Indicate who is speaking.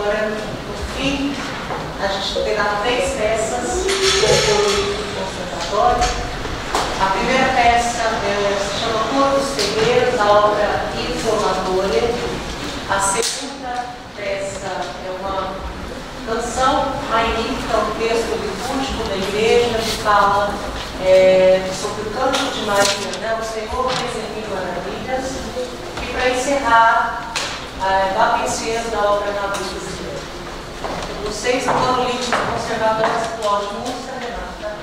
Speaker 1: Agora, no fim, a gente terá três peças do conservatório. A primeira peça é, se chama Rua dos a obra Isoladora. A segunda peça é uma canção magnífica, um texto litúrgico da igreja que fala é, sobre o canto de Maria, né? o Senhor fez em mim maravilhas. E para encerrar, ah, é, da princesa da ópera Nabucco Brasileira. Os seis monolíticos conservadores psicológicos, música Renata da